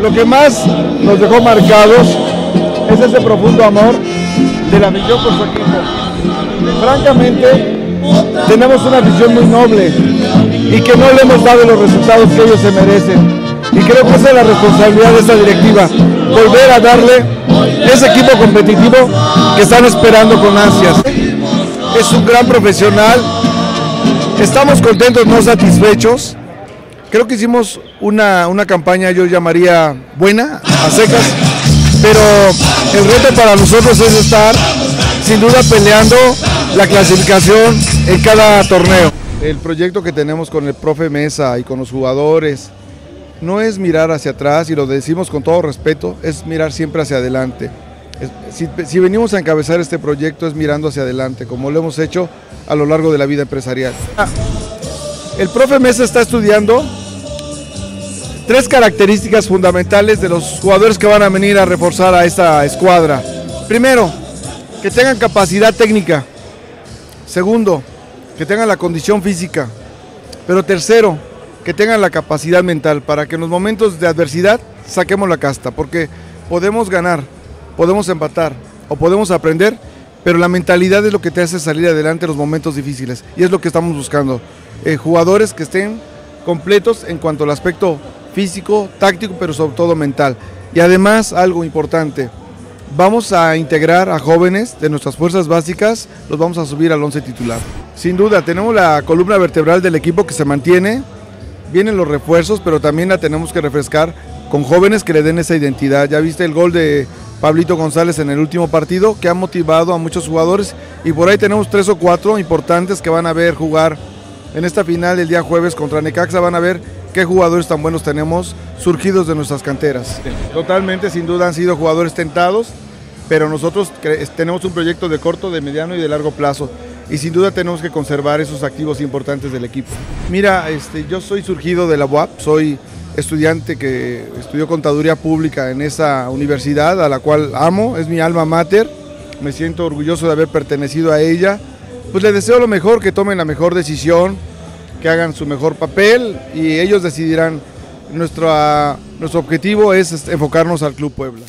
Lo que más nos dejó marcados es ese profundo amor de la afición por su equipo. Francamente, tenemos una afición muy noble y que no le hemos dado los resultados que ellos se merecen. Y creo que esa es la responsabilidad de esta directiva, volver a darle ese equipo competitivo que están esperando con ansias. Es un gran profesional, estamos contentos, no satisfechos. Creo que hicimos una, una campaña, yo llamaría buena, a secas, pero el reto para nosotros es estar sin duda peleando la clasificación en cada torneo. El proyecto que tenemos con el profe Mesa y con los jugadores no es mirar hacia atrás, y lo decimos con todo respeto, es mirar siempre hacia adelante. Si, si, venimos a encabezar este proyecto es mirando hacia adelante, como lo hemos hecho a lo largo de la vida empresarial. El profe Mesa está estudiando tres características fundamentales de los jugadores que van a venir a reforzar a esta escuadra. Primero, que tengan capacidad técnica. Segundo, que tengan la condición física. Pero tercero, que tengan la capacidad mental para que en los momentos de adversidad saquemos la casta, porque podemos ganar, podemos empatar o podemos aprender, pero la mentalidad es lo que te hace salir adelante en los momentos difíciles y es lo que estamos buscando. Eh, jugadores que estén completos en cuanto al aspecto físico, táctico, pero sobre todo mental. Y además algo importante, vamos a integrar a jóvenes de nuestras fuerzas básicas, los vamos a subir al 11 titular. Sin duda, tenemos la columna vertebral del equipo que se mantiene, vienen los refuerzos, pero también la tenemos que refrescar con jóvenes que le den esa identidad. Ya viste el gol de Pablito González en el último partido, que ha motivado a muchos jugadores y por ahí tenemos tres o cuatro importantes que van a ver jugar en esta final el día jueves contra Necaxa, van a ver qué jugadores tan buenos tenemos surgidos de nuestras canteras. Totalmente, sin duda han sido jugadores tentados, pero nosotros tenemos un proyecto de corto, de mediano y de largo plazo y sin duda tenemos que conservar esos activos importantes del equipo. Mira, este, yo soy surgido de la UAP, soy estudiante que estudió contaduría pública en esa universidad a la cual amo, es mi alma mater, me siento orgulloso de haber pertenecido a ella, pues les deseo lo mejor, que tomen la mejor decisión, que hagan su mejor papel y ellos decidirán. Nuestro, nuestro objetivo es enfocarnos al Club Puebla.